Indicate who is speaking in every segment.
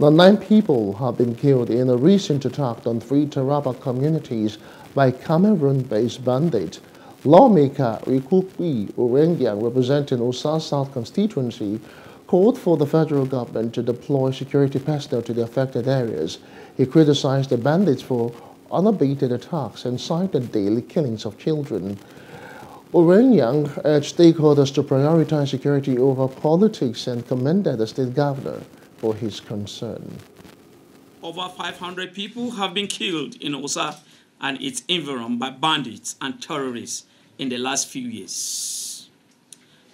Speaker 1: Now, nine people have been killed in a recent attack on three Taraba communities by Cameroon-based bandits. Lawmaker Rikupki Urenyang, representing Ussa South constituency, called for the federal government to deploy security personnel to the affected areas. He criticized the bandits for unabated attacks and cited daily killings of children. Urenyang urged stakeholders to prioritize security over politics and commended the state governor for his concern.
Speaker 2: Over 500 people have been killed in Ussa and its environment by bandits and terrorists in the last few years.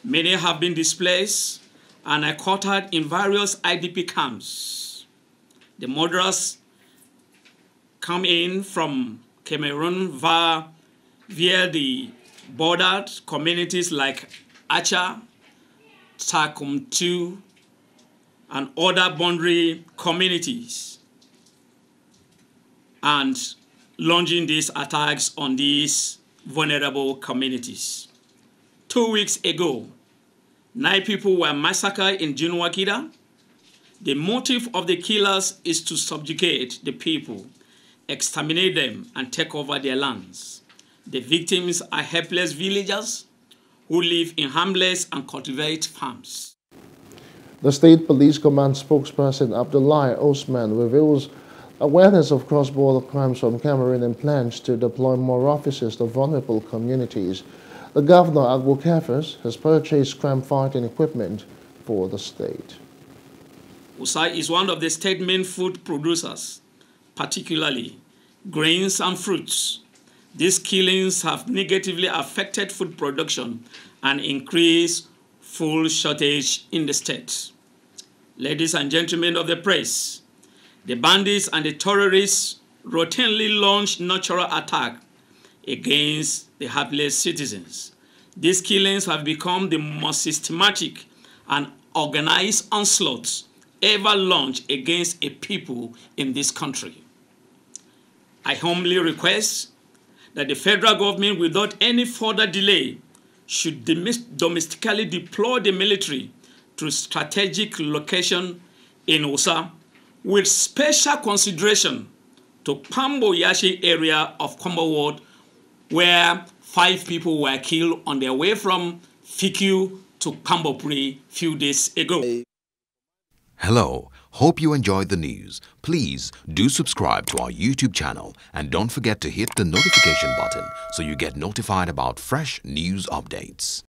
Speaker 2: Many have been displaced and are quartered in various IDP camps. The murderers come in from Cameroon via, via the bordered communities like Acha, Takum 2, and other boundary communities and launching these attacks on these vulnerable communities. Two weeks ago, nine people were massacred in Junwakida. The motive of the killers is to subjugate the people, exterminate them, and take over their lands. The victims are helpless villagers who live in hamlets and cultivate farms.
Speaker 1: The State Police Command spokesperson Abdullah Osman reveals awareness of cross-border crimes from Cameroon and plans to deploy more officers to vulnerable communities. The governor, Agbu Kefas, has purchased crime-fighting equipment for the state.
Speaker 2: Ussa is one of the state main food producers, particularly grains and fruits. These killings have negatively affected food production and increased food shortage in the state. Ladies and gentlemen of the press, the bandits and the terrorists routinely launch natural attack against the helpless citizens. These killings have become the most systematic and organized onslaughts ever launched against a people in this country. I humbly request that the federal government, without any further delay, should domestically deploy the military to strategic location in Ussa with special consideration to Pambo Yashi area of Kombo Ward where five people were killed on their way from Fikiu to Pambopri few days ago.
Speaker 3: Hello. Hope you enjoyed the news. Please do subscribe to our YouTube channel and don't forget to hit the notification button so you get notified about fresh news updates.